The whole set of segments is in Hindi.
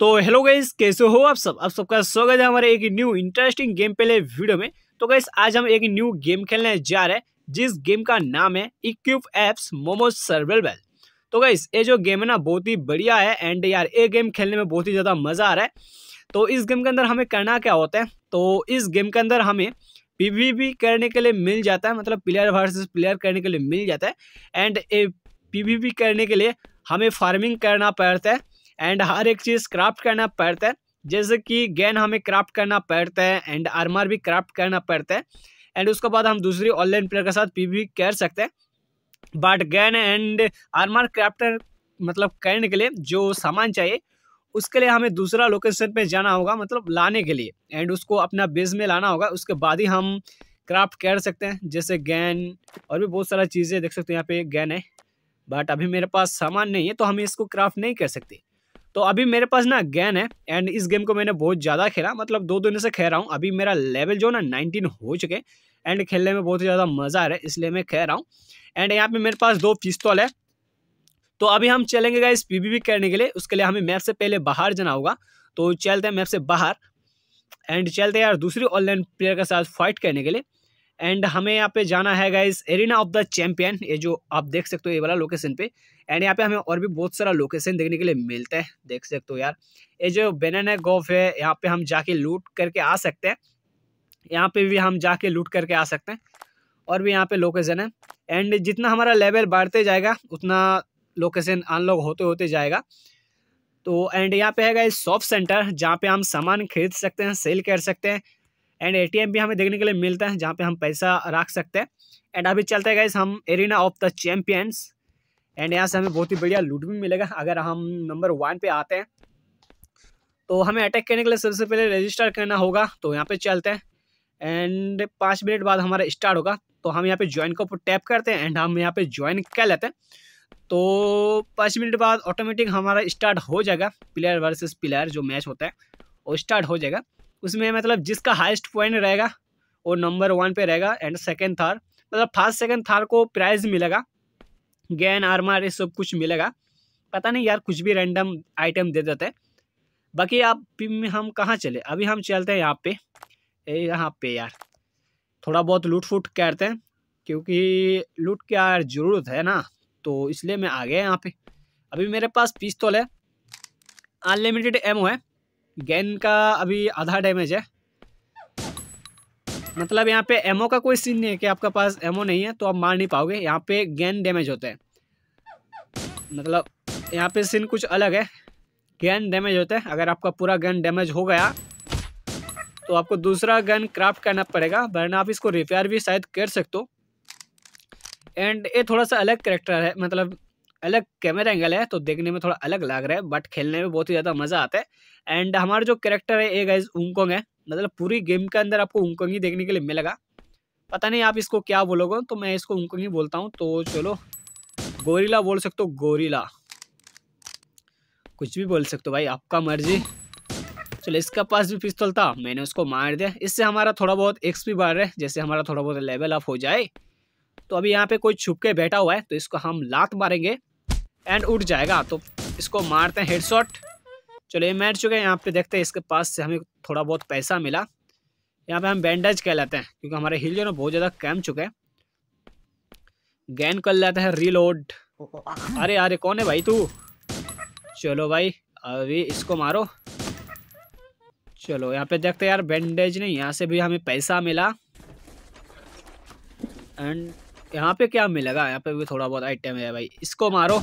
तो हेलो गाइस कैसे हो आप सब? आप सबका स्वागत है हमारे एक न्यू इंटरेस्टिंग गेम पहले वीडियो में। तो गाइस आज हम एक न्यू गेम खेलने जा रहे हैं, जिस गेम का नाम है इक्विप एप्स मोमो सर्वेलबल तो गाइस ये जो गेम है ना, बहुत ही बढ़िया है एंड यार, ये गेम खेलने में बहुत ही ज़्यादा मज़ा आ रहा है। तो इस गेम के अंदर हमें करना क्या होता है? तो इस गेम के अंदर हमें पीवीपी करने के लिए मिल जाता है मतलब प्लेयर वर्सेस प्लेयर करने के लिए मिल जाता है। एंड ए पीवीपी करने के लिए हमें फ़ार्मिंग करना पड़ता है। एंड हर एक चीज़ क्राफ्ट करना पड़ता है। जैसे कि गैन हमें क्राफ्ट करना पड़ता है एंड आर्मर भी क्राफ्ट करना पड़ता है। एंड उसके बाद हम दूसरी ऑनलाइन प्लेयर के साथ पी कर सकते हैं। But gun and armour crafter मतलब करने के लिए जो सामान चाहिए, उसके लिए हमें दूसरा लोकेशन पे जाना होगा मतलब लाने के लिए। एंड उसको अपना बेस में लाना होगा, उसके बाद ही हम क्राफ्ट कर सकते हैं। जैसे गैन और भी बहुत सारा चीज़ें देख सकते हैं यहाँ पे गैन है। बट अभी मेरे पास सामान नहीं है तो हम इसको क्राफ्ट नहीं कर सकते। तो अभी मेरे पास ना गैन है एंड इस गेम को मैंने बहुत ज़्यादा खेला मतलब दो दिन से खेल रहा हूँ। अभी मेरा लेवल जो ना नाइनटीन हो चुके एंड खेलने में बहुत ही ज़्यादा मज़ा आ रहा है, इसलिए मैं खेल रहा हूँ। एंड यहाँ पे मेरे पास दो पिस्तौल है। तो अभी हम चलेंगे इस पी करने के लिए, उसके लिए हमें मैप से पहले बाहर जाना होगा। तो चलते हैं मैप से बाहर एंड चलते हैं यार दूसरी ऑनलाइन प्लेयर के साथ फाइट करने के लिए। एंड हमें यहाँ पे जाना है guys arena of the champion ये जो आप देख सकते हो, ये वाला लोकेशन पे. एंड यहाँ पे हमें और भी बहुत सारा लोकेशन देखने के लिए मिलता है. देख सकते हो यार. ये जो बेनाना गोफ है, यहाँ पे हम जाके लूट करके आ सकते हैं. यहाँ पे भी हम जाके लूट करके आ सकते हैं. और भी यहाँ पे लोकेशन है. एंड जितना हमारा लेवल बढ़ते जाएगा, उतना लोकेशन अनलॉक होते होते जाएगा. तो एंड यहाँ पे है गाइज़ शॉप सेंटर जहाँ पे हम सामान खरीद सकते हैं सेल कर सकते हैं. एंड एटीएम भी हमें देखने के लिए मिलता है, जहाँ पे हम पैसा रख सकते हैं। एंड अभी चलते गाइस हम arena of the champions and यहाँ से हमें बहुत ही बढ़िया लूट भी मिलेगा, अगर हम नंबर वन पे आते हैं। तो हमें अटैक करने के लिए सबसे पहले रजिस्टर करना होगा तो यहाँ पे चलते हैं। एंड पाँच मिनट बाद हमारा स्टार्ट होगा तो हम यहाँ पे ज्वाइन को टैप करते हैं एंड हम यहाँ पे ज्वाइन कर लेते हैं। तो पाँच मिनट बाद ऑटोमेटिक हमारा स्टार्ट हो जाएगा प्लेयर वर्सेस प्लेयर जो मैच होता है, वो स्टार्ट हो जाएगा। उसमें मतलब जिसका हाइस्ट पॉइंट रहेगा, वो नंबर वन पे रहेगा एंड सेकेंड थार मतलब फ़र्स्ट सेकेंड थार को प्राइज मिलेगा गैन आर्मर ये सब कुछ मिलेगा। पता नहीं यार, कुछ भी रैंडम आइटम दे देते हैं। बाकी आप में हम कहाँ चले? अभी हम चलते हैं यहाँ पे। यहाँ पे यार। थोड़ा बहुत लूट फूट करते हैं, क्योंकि लूट की यार ज़रूरत है ना तो इसलिए मैं आ गया यहाँ पे। अभी मेरे पास पिस्तौल है। अनलिमिटेड एमओ है। गैन का अभी आधा डैमेज है। मतलब यहाँ पे एमओ का कोई सीन नहीं है कि आपका पास एमओ नहीं है तो आप मार नहीं पाओगे। यहाँ पे गैन डैमेज होते हैं। मतलब यहाँ पे सीन कुछ अलग है। गन डैमेज होता है। अगर आपका पूरा गन डैमेज हो गया तो आपको दूसरा गन क्राफ्ट करना पड़ेगा, वरना आप इसको रिपेयर भी शायद कर सकते हो। एंड ये थोड़ा सा अलग करेक्टर है। मतलब अलग कैमरा एंगल है तो देखने में थोड़ा अलग लग रहा है बट खेलने में बहुत ही ज़्यादा मज़ा आता है। एंड हमारा जो करेक्टर है एक गाइज़ उंगकोंग है। मतलब पूरी गेम के अंदर आपको उंगकोंग ही देखने के लिए मिलेगा। पता नहीं आप इसको क्या बोलोगे तो मैं इसको उंगकोंग ही बोलता हूँ। तो चलो गोरीला बोल सकते हो गोरीला कुछ भी बोल सकते हो भाई, आपका मर्ज़ी। चलो, इसका पास भी पिस्तौल था, मैंने उसको मार दिया। इससे हमारा थोड़ा बहुत एक्स भी बढ़ रहा है, जैसे हमारा थोड़ा बहुत लेवल अप हो जाए। तो अभी यहाँ पे कोई छुप के बैठा हुआ है तो इसको हम लात मारेंगे। एंड उठ जाएगा तो इसको मारते हैं हेडशॉट चलो, ये मैर चुके हैं, यहाँ पे देखते हैं, इसके पास से हमें थोड़ा बहुत पैसा मिला। यहाँ पे हम बैंडेज कह लेते हैं, क्योंकि हमारे हिल जो ना, बहुत ज़्यादा कैम चुके हैं। गैन कर लेते हैं रीलोड अरे अरे कौन है भाई तू? चलो भाई, अभी इसको मारो। चलो, यहाँ पे देखते यार बैंडेज नहीं, यहाँ से भी हमें पैसा मिला। एंड यहाँ पे क्या मिलेगा? यहाँ पे भी थोड़ा बहुत आइटम है भाई। इसको मारो।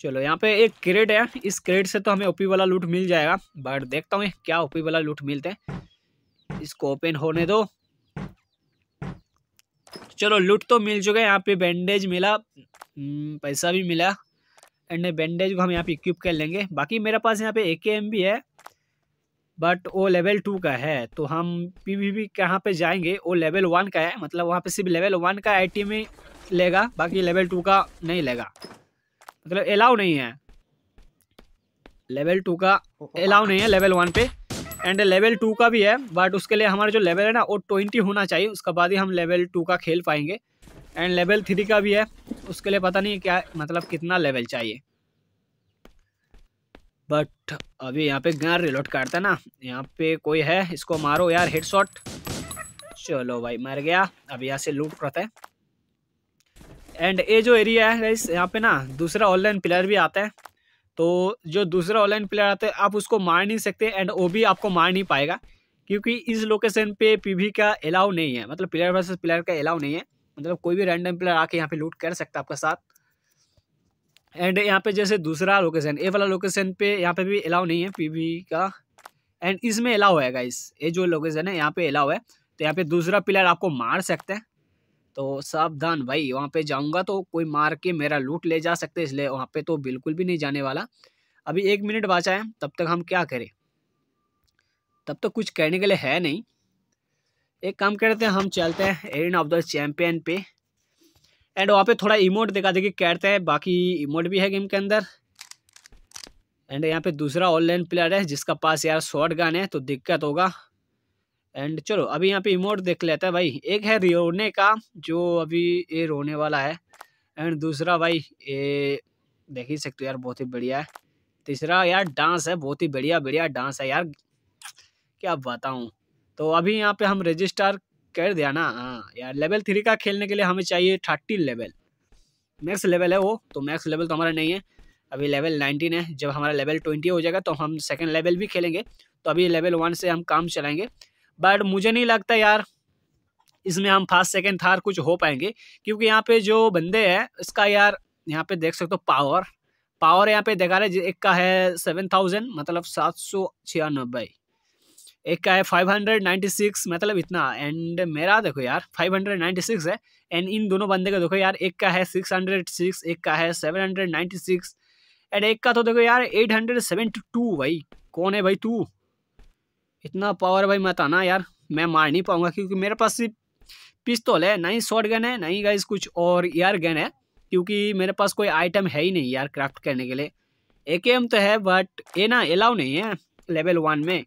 चलो यहाँ पे एक क्रेड है। इस क्रेड से तो हमें ओपी वाला लूट मिल जाएगा बट देखता हूँ क्या ओपी वाला लूट मिलते हैं। इसको ओपन होने दो। चलो लूट तो मिल चुका है यहाँ पे बैंडेज मिला। हम्म, पैसा भी मिला। एंड बैंडेज को हम यहाँ पे इक्विप कर लेंगे। बाकी मेरे पास यहाँ पे ए के एम भी है बट वो लेवल टू का है। तो हम पी वी वी कहाँ पे जाएँगे? वो लेवल वन का है। मतलब वहाँ पे सिर्फ़ लेवल वन का आई टी में लेगा बाकी लेवल टू का नहीं लेगा। मतलब अलाउ नहीं है। लेवल टू का अलाउ नहीं है लेवल वन पे। एंड लेवल टू का भी है बट उसके लिए हमारा जो लेवल है ना, वो ट्वेंटी होना चाहिए। उसके बाद ही हम लेवल टू का खेल पाएँगे। एंड लेवल थ्री का भी है। उसके लिए पता नहीं क्या मतलब कितना लेवल चाहिए। बट अभी यहाँ पे गन रिलोड करता है ना। यहाँ पे कोई है, इसको मारो यार हेडशॉट चलो भाई, मर गया। अब यहाँ से लूट करता है। एंड ये जो एरिया है गाइस यहाँ पे ना दूसरा ऑनलाइन प्लेयर भी आता है। तो जो दूसरा ऑनलाइन प्लेयर आता है, आप उसको मार नहीं सकते एंड वो भी आपको मार नहीं पाएगा। क्योंकि इस लोकेशन पे पीवी का अलाउ नहीं है। मतलब प्लेयर वर्सेस प्लेयर का अलाउ नहीं है। मतलब कोई भी रैंडम प्लेयर आके यहाँ पे लूट कर सकता है आपका साथ। एंड यहाँ पे जैसे दूसरा लोकेशन ए वाला लोकेशन पे यहाँ पे भी अलाउ नहीं है पीवी का। एंड इसमें अलाउ है गाइस ये जो लोकेशन है, यहाँ पे अलाउ है। तो यहाँ पे दूसरा प्लेयर आपको मार सकते हैं। तो सावधान भाई, वहाँ पे जाऊँगा तो कोई मार के मेरा लूट ले जा सकते, इसलिए वहाँ पे तो बिल्कुल भी नहीं जाने वाला। अभी एक मिनट बचा है, तब तक हम क्या करें? तब तक कुछ कहने के लिए है नहीं। एक काम करते हैं, हम चलते हैं एरिन ऑफ़ द चैम्पियन पे। एंड वहाँ पे थोड़ा इमोट दिखा देखिए कहते हैं, बाकी इमोट भी है गेम के अंदर। एंड यहाँ पे दूसरा ऑनलाइन प्लेयर है, जिसका पास यार शॉर्ट गन है तो दिक्कत होगा। एंड चलो, अभी यहाँ पे इमोट देख लेते हैं भाई। एक है रोने का, जो अभी ये रोने वाला है। एंड दूसरा भाई, ये देख ही सकते हो यार, बहुत ही बढ़िया है। तीसरा यार, डांस है, बहुत ही बढ़िया बढ़िया डांस है यार। क्या बताऊँ? तो अभी यहाँ पे हम रजिस्टर कर दिया ना हाँ। यार लेवल थ्री का खेलने के लिए हमें चाहिए थर्टी लेवल मैक्स लेवल है वो तो मैक्स लेवल तो हमारा नहीं है। अभी लेवल नाइनटीन है। जब हमारा लेवल ट्वेंटी हो जाएगा तो हम सेकेंड लेवल भी खेलेंगे। तो अभी लेवल वन से हम काम चलाएँगे। बट मुझे नहीं लगता यार, इसमें हम फ़र्स्ट सेकेंड थर्ड कुछ हो पाएँगे, क्योंकि यहाँ पे जो बंदे हैं, इसका यार यहाँ पे देख सकते हो पावर पावर यहाँ पे देखा रहे एक का है सेवन थाउज़ेंड मतलब सात सौ छियानबे। एक का है फाइव हंड्रेड नाइन्टी सिक्स मतलब इतना। एंड मेरा देखो यार फाइव हंड्रेड नाइन्टी सिक्स है। एंड इन दोनों बंदे का देखो यार, एक का है सिक्स हंड्रेड सिक्स एक का है seven hundred ninety six and एक का तो देखो यार एट हंड्रेड सेवेंटी टू भाई। कौन है भाई तू? इतना पावर भाई मत आना यार। मैं मार नहीं पाऊँगा क्योंकि मेरे पास सिर्फ़ पिस्तौल है, ना ही शॉर्ट गन है, ना ही गाइस कुछ और यार गन है, क्योंकि मेरे पास कोई आइटम है ही नहीं यार क्राफ्ट करने के लिए। ए के एम तो है बट ये ना अलाउ नहीं है लेवल वन में।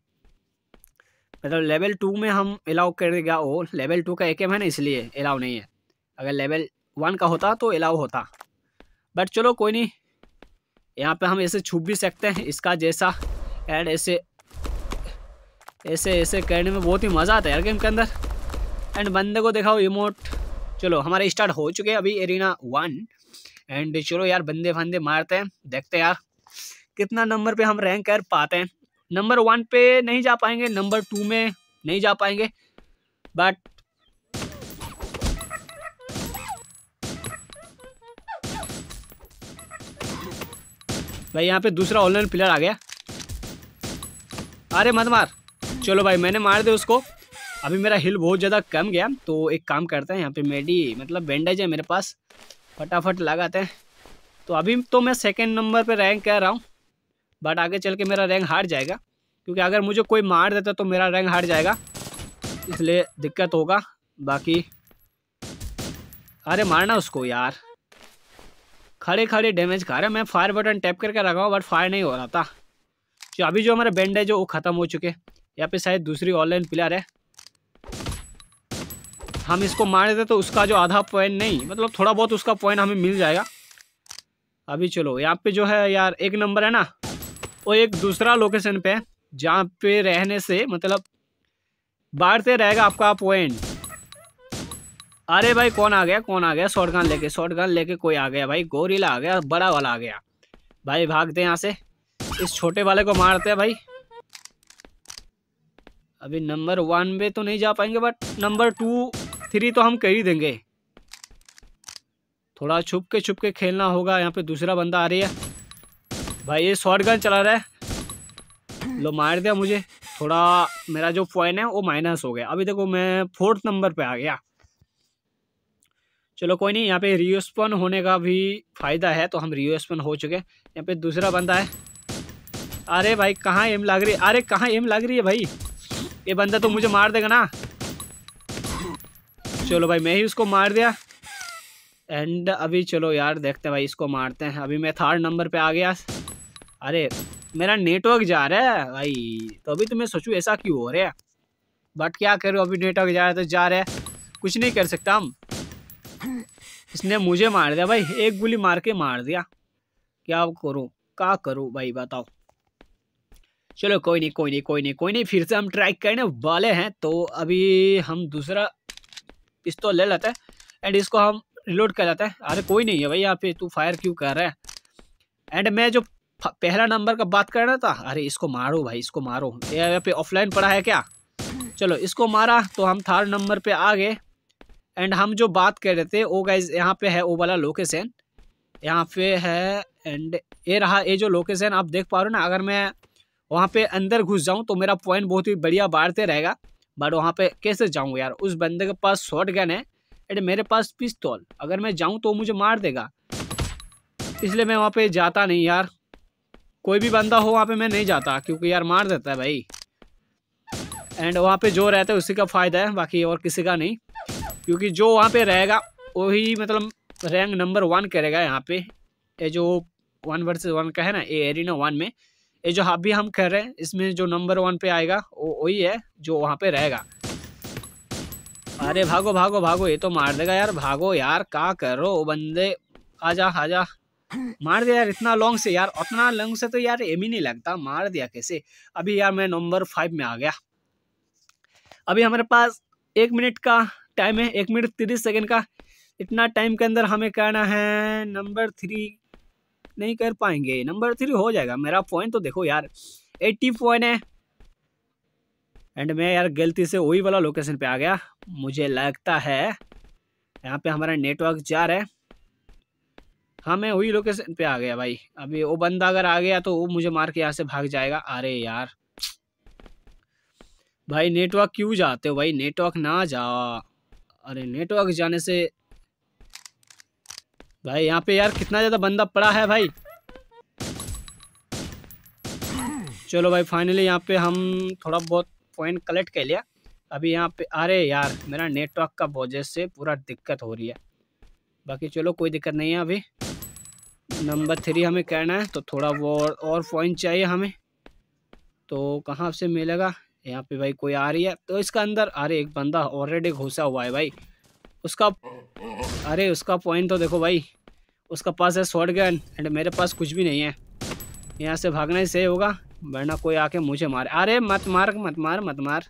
मतलब लेवल टू में हम अलाउ करेगा वो लेवल टू का ए है ना, इसलिए अलाउ नहीं है। अगर लेवल वन का होता तो अलाउ होता। बट चलो कोई नहीं, यहाँ पे हम ऐसे छुप भी सकते हैं, इसका जैसा एंड ऐसे ऐसे ऐसे करने में बहुत ही मज़ा आता है यार गेम के अंदर। एंड बंदे को दिखाओ इमोट चलो, हमारे स्टार्ट हो चुके हैं अभी एरिना वन एंड चलो यार बंदे फंदे मारते हैं। देखते हैं यार, कितना नंबर पे हम रैंक कर पाते हैं। नंबर वन पे नहीं जा पाएँगे नंबर टू में नहीं जा पाएँगे। बट भाई, यहाँ पे दूसरा ऑनलाइन प्लेयर आ गया। अरे मत मार। चलो भाई, मैंने मार दिया उसको। अभी मेरा हिल बहुत ज़्यादा कम गया तो एक काम करते हैं, यहाँ पे मेडी मतलब बैंडेज है मेरे पास। फटाफट लगाते हैं। तो अभी तो मैं सेकंड नंबर पे रैंक कर रहा हूँ बट आगे चल के मेरा रैंक हार जाएगा। क्योंकि अगर मुझे कोई मार देता तो मेरा रैंक हार जाएगा, इसलिए दिक्कत होगा। बाकी, अरे मारना उसको यार। खड़े खड़े डैमेज खा रहे मैं फायर बटन टैप करके रखा हूँ बट फायर नहीं हो रहा था। तो अभी जो हमारे बैंडेज है, वो ख़त्म हो चुके। यहाँ पे शायद दूसरी ऑनलाइन प्लेयर है। हम इसको मार देते तो उसका जो आधा पॉइंट नहीं मतलब थोड़ा बहुत उसका पॉइंट हमें मिल जाएगा। अभी चलो, यहाँ पे जो है यार, एक नंबर है ना, वो एक दूसरा लोकेशन पे है, जहाँ पे रहने से मतलब बाढ़ते रहेगा आपका पॉइंट अरे भाई, कौन आ गया, कौन आ गया? शॉर्ट गन लेके शॉर्ट गन लेके कोई आ गया भाई गोरीला आ गया, बड़ा वाला आ गया। भाई भागते यहाँ से। इस छोटे वाले को मारते हैं भाई। अभी नंबर वन में तो नहीं जा पाएँगे बट नंबर टू थ्री तो हम कर ही देंगे। थोड़ा छुप के छुप के खेलना होगा, यहाँ पे दूसरा बंदा आ रही है। भाई ये शॉर्ट गन चला रहा है। लो, मार दिया मुझे। थोड़ा मेरा जो पॉइंट है, वो माइनस हो गया। अभी देखो, मैं फोर्थ नंबर पे आ गया। चलो, कोई नहीं, यहाँ पे रियोस्पन होने का भी फ़ायदा है तो हम रियोस्पन हो चुके हैं। यहाँ पे दूसरा बंदा है। अरे भाई, कहाँ एम लग रही है? अरे, कहाँ एम लग रही है भाई? ये बंदा तो मुझे मार देगा ना। चलो भाई, मैं ही उसको मार दिया। एंड अभी चलो यार, देखते हैं भाई, इसको मारते हैं। अभी मैं थर्ड नंबर पे आ गया। अरे, मेरा नेटवर्क जा रहा है भाई। तो अभी तो मैं सोचूँ, ऐसा क्यों हो रहा है? बट क्या करूँ, अभी नेटवर्क जा रहा है तो जा रहा है। कुछ नहीं कर सकता हम। इसने मुझे मार दिया भाई, एक गोली मार के मार दिया। क्या करूँ क्या करूँ? भाई बताओ। चलो कोई नहीं कोई नहीं कोई नहीं कोई नहीं, फिर से हम ट्राई करने वाले हैं। तो अभी हम दूसरा पिस्तौल ले लेते हैं एंड इसको हम रिलोड कर लेते हैं। अरे कोई नहीं है भाई, यहाँ पे तू फायर क्यों कर रहा है? एंड मैं जो पहला नंबर का बात कर रहा था, अरे इसको मारो भाई, इसको मारो। यहाँ पे ऑफलाइन पड़ा है क्या? चलो इसको मारा तो हम थर्ड नंबर पे आ गए। एंड हम जो बात कर रहे थे, वो गाइज़ यहाँ पे है, वो वाला लोकेशन यहाँ पे है एंड ये रहा, ये जो लोकेशन आप देख पा रहे हो ना, अगर मैं वहाँ पे अंदर घुस जाऊँ तो मेरा पॉइंट बहुत ही बढ़िया बढ़ते रहेगा। बट वहाँ पे कैसे जाऊँ यार? उस बंदे के पास शॉर्ट गन है एंड मेरे पास पिस्तौल अगर मैं जाऊँ तो मुझे मार देगा। इसलिए मैं वहाँ पे जाता नहीं यार। कोई भी बंदा हो वहाँ पे मैं नहीं जाता क्योंकि यार मार देता है भाई। एंड वहाँ पे जो रहता है उसी का फ़ायदा है, बाकी और किसी का नहीं। क्योंकि जो वहाँ पे रहेगा, वही मतलब रैंक नंबर वन करेगा यहाँ पे। ये जो वन वर्सेस वन का है ना, ये एरिना वन में। ये जो अभी हम कर रहे हैं, इसमें जो नंबर वन पे आएगा, वो वही है जो वहाँ पे रहेगा। अरे भागो भागो भागो, ये तो मार देगा यार। भागो यार का कर बंदे। आजा आजा। मार दिया यार इतना लॉन्ग से यार। उतना लॉन्ग से तो यार एम ही नहीं लगता। मार दिया कैसे? अभी यार मैं नंबर फाइव में आ गया। अभी हमारे पास एक मिनट का टाइम है। एक मिनट तीस सेकेंड का। इतना टाइम के अंदर हमें करना है। नंबर थ्री नहीं कर पाएँगे। नंबर थ्री हो जाएगा। मेरा पॉइंट तो देखो यार एट्टी पॉइंट है। एंड मैं यार गलती से वही वाला लोकेशन पे आ गया। मुझे लगता है यहाँ पे हमारा नेटवर्क जा रहा है। हाँ मैं वही लोकेशन पे आ गया भाई। अभी वो बंदा अगर आ गया तो वो मुझे मार के यहाँ से भाग जाएगा। अरे यार। भाई नेटवर्क क्यों जाते हो भाई? नेटवर्क ना जा। अरे नेटवर्क जाने से भाई, यहाँ पे यार कितना ज़्यादा बंदा पड़ा है भाई। चलो भाई फाइनली यहाँ पे हम थोड़ा बहुत पॉइंट कलेक्ट कर लिया। अभी यहाँ पे, अरे यार, मेरा नेटवर्क का वजह से पूरा दिक्कत हो रही है। बाकी चलो, कोई दिक्कत नहीं है अभी। नंबर थ्री हमें करना है तो थोड़ा वो और पॉइंट चाहिए हमें। तो कहाँ से मिलेगा? यहाँ पे भाई कोई आ रही है। तो इसका अंदर, अरे एक बंदा ऑलरेडी घुसा हुआ है भाई। उसका अरे उसका पॉइंट तो देखो भाई। उसका पास है शॉर्ट गन एंड मेरे पास कुछ भी नहीं है। यहाँ से भागना ही सही होगा वरना कोई आके मुझे मारे। अरे मत मार मत मार मत मार।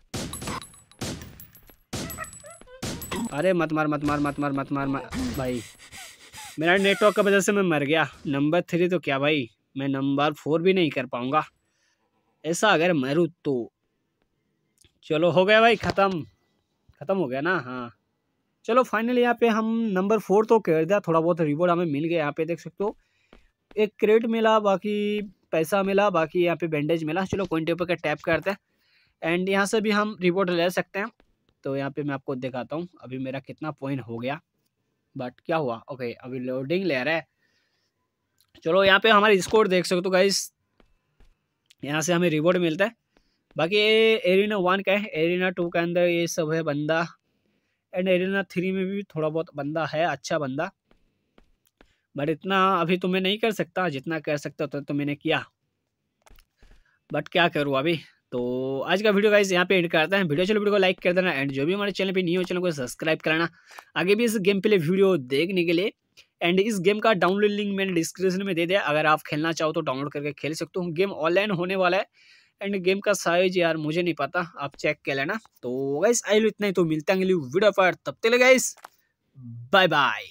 अरे मत मार मत मार मत मार मत मार, भाई। मेरा नेटवर्क की वजह से मैं मर गया। नंबर थ्री तो क्या भाई? मैं नंबर फोर भी नहीं कर पाऊँगा। ऐसा अगर मरूँ तो। चलो हो गया भाई ख़त्म। ख़त्म हो गया ना? हाँ। चलो फाइनली यहाँ पे हम नंबर फोर तो कर दिया, थोड़ा बहुत रिवॉर्ड हमें मिल गया यहाँ पे, देख सकते हो। एक क्रेट मिला, बाकी पैसा मिला, बाकी यहाँ पे बैंडेज मिला। चलो कोइन टेपर का टैप करते हैं। एंड यहाँ से भी हम रिवॉर्ड ले सकते हैं। तो यहाँ पे मैं आपको दिखाता हूँ, अभी मेरा कितना पॉइंट हो गया। बट क्या हुआ? ओके अभी लोडिंग ले रहा है। चलो यहाँ पे हमारे स्कोर देख सकते हो गाइस यहाँ से हमें रिवॉर्ड मिलता है। बाकी ये एरिना वन का है। एरिना टू के अंदर ये सब है बंदा। एंड एरिना थ्री में भी थोड़ा बहुत बंदा है अच्छा बंदा। बट इतना अभी तो मैं नहीं कर सकता जितना कर सकता तो, तो मैंने किया। बट क्या करूँ अभी? तो आज का वीडियो गाइस यहाँ पे एंड करते हैं। वीडियो चलो वीडियो को लाइक कर देना एंड जो भी हमारे चैनल पे नहीं हो चैनल को सब्सक्राइब कराना आगे भी इस गेम पे वीडियो देखने के लिए। एंड इस गेम का डाउनलोड लिंक मैंने डिस्क्रिप्शन में दे दिया। अगर आप खेलना चाहो तो डाउनलोड करके खेल सकते हो। गेम ऑनलाइन होने वाला है। एंड गेम का साइज़ यार मुझे नहीं पता, आप चेक कर लेना। तो गाइस आई लो इतना ही तो मिलता है वीडियो पर, तब तक गाइस बाय बाय